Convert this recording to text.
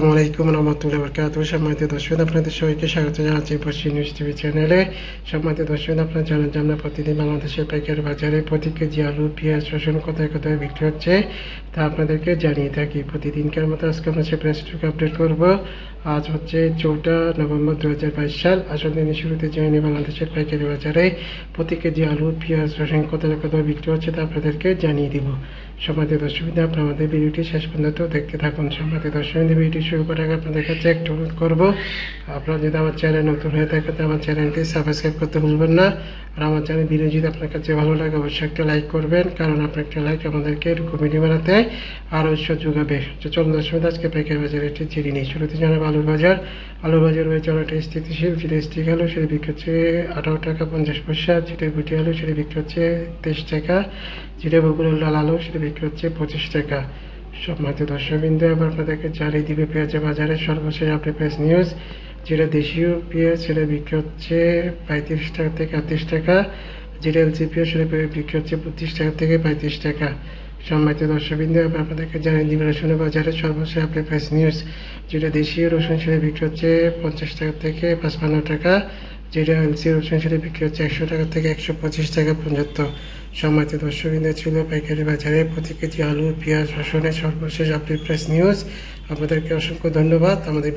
আসসালামু আলাইকুম রহমতুল্লাহ বরকাত সম্মানিত দর্শক, আপনাদের সবাইকে স্বাগত জানাচ্ছি পশ্চিম নিউজ টিভি চ্যানেলে। সম্মানিত দর্শক, আপনারা জানেন যে প্রতিদিন বাংলাদেশের পাইকারি বাজারে প্রতি কেজি আলু, পেঁয়াজ, রসুন কোথায় কোথায় বিক্রি হচ্ছে তা আপনাদেরকে জানিয়ে থাকি। প্রতিদিনকার মতো আজকে আমরা সে প্রেসটুকে আপডেট করব। আজ হচ্ছে চৌঠা নভেম্বর দু হাজার বাইশ সাল। আসল দিনের শুরুতে জেনে বাংলাদেশের পাইকারি বাজারে প্রতি কেজি আলু, পেঁয়াজ, রসুন কোথায় কোথায় বিক্রি হচ্ছে তা আপনাদেরকে জানিয়ে দিব। সম্মানিত দর্শকবিন্দু আপনারা আমাদের ভিডিওটি শেষ পর্যন্ত দেখতে থাকুন। সম্মানিত দর্শকবিন্দু ভিডিওটি শুরু করার আগে আপনাদের কাছে একটু অনুরোধ করব, আপনারা যদি আমার চ্যানেল নতুন হয়ে থাকে তো আমার চ্যানেলটি সাবস্ক্রাইব করতে ভুলবেন না। আর আমার চ্যানেল ভিডিও যদি আপনার কাছে ভালো লাগে, অবশ্যই একটা লাইক করবেন, কারণ আপনার একটা লাইক আমাদেরকে এরকম ভিডিও বানাতে আরও উৎসাহ যোগাবে। চলুন দর্শক আজকে পাইকারি বাজারে একটি জেনে নেই শুরুতে জানাব আলুর বাজার। আলুর বাজার হয়েছে অনেকটা স্থিতিশীল, যেটা স্টিক আলু, সেটা বিক্রি হচ্ছে আঠারো টাকা পঞ্চাশ পয়সা, যেটা গুটি আলু, সেটা বিক্রি হচ্ছে তেইশ টাকা। যেটা বগুড়ার লাল আলু, সেটা বিক্রি হচ্ছে পঁচিশ টাকা। সম্মানিত দর্শকবৃন্দ, এবার আপনাদেরকে জানিয়ে দিবে পেঁয়াজের বাজারে সর্বশেষ আপনি পেঁয়াজ নিউজ। যেটা দেশীয় পেঁয়াজ, সেটা বিক্রি হচ্ছে পঁয়ত্রিশ টাকা থেকে আটত্রিশ টাকা। যেটা এলসি পেঁয়াজ সেটা বিক্রি হচ্ছে বত্রিশ টাকা থেকে পঁয়ত্রিশ টাকা। সম্মানিত দর্শকবৃন্দ, এবার আপনাদেরকে জানিয়ে দিবে রসুনের বাজারে সর্বশেষ আপনি পেঁয়াজ নিউজ। যেটা দেশীয় রসুন, সেটা বিক্রি হচ্ছে পঞ্চাশ টাকা থেকে পাঁচপান্ন টাকা। যেটা এলসি রসুন, সেটা বিক্রি হচ্ছে একশো টাকা থেকে একশো পঁচিশ টাকা পর্যন্ত। সম্মানিত দর্শকবৃন্দ ছিল পাইকারি বাজারে প্রতি কেজি আলু, পেঁয়াজ, রসুনের সর্বশেষ আপডেট প্রাইস নিউজ আপনাদেরকে অসংখ্য ধন্যবাদ। আমাদের